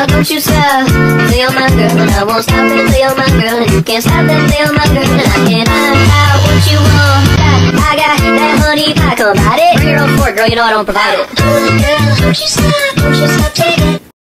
girl, don't you stop Till you're my girl, and I won't stop until you're my girl And you can't stop until you're my girl And I can't find out what you want I got that honey pie, come about it. Bring your own fork, girl, you know I don't provide it. It, girl, don't you stop, don't you stop, take it